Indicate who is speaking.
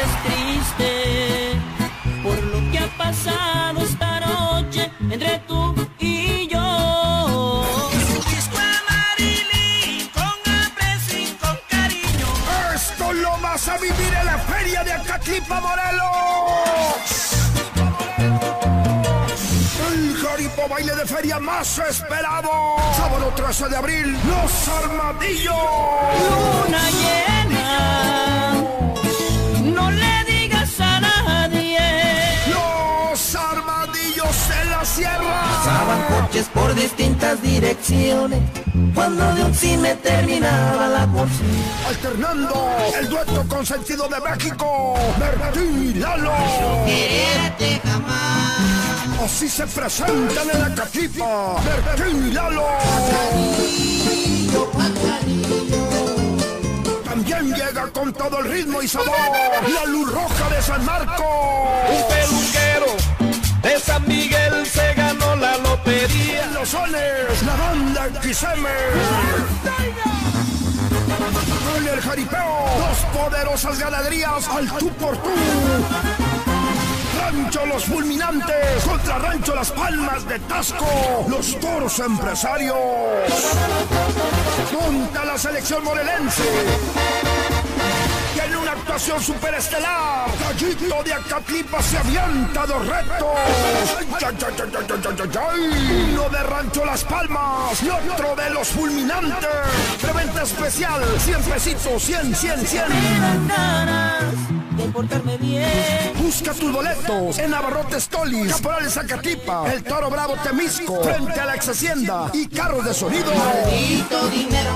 Speaker 1: sientes triste por lo que ha pasado esta noche entre tú y yo.
Speaker 2: Disco Amarilín, con aprecio con cariño.
Speaker 3: Esto lo vas a vivir en la feria de Acatlipa, Morelos. El Jaripo baile de feria más esperado. Sábado 13 de abril, Los Armadillos.
Speaker 4: Pasaban coches por distintas direcciones cuando de un cine terminaba la porción.
Speaker 3: Alternando el dueto con sentido de México. Bertín y Lalo.
Speaker 4: Quererte jamás.
Speaker 3: Así se presentan en la catipa. Bertín y Lalo. También llega con todo el ritmo y sabor. La luz roja de San Marco.
Speaker 5: Un peluquero de San Miguel se la
Speaker 3: banda XM. En el jaripeo, dos poderosas ganaderías al tú por tú. Rancho Los Fulminantes contra Rancho Las Palmas de Tasco. Los toros empresarios. Monta la selección morelense. Superestelar, Gallito de Acatlipa se avienta dos retos. Uno de Rancho Las Palmas y otro de Los Fulminantes. Preventa especial, 100 pesitos, 100, 100, 100.
Speaker 1: Me dan ganas de portarme bien.
Speaker 3: Busca tus boletos en Abarrotes Tolis, Caporales Zacatipa, El Toro Bravo Temisco, frente a la ex Hacienda y Carros de Sonido.
Speaker 4: Maldito dinero